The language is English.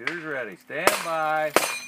Computer's ready. Stand by.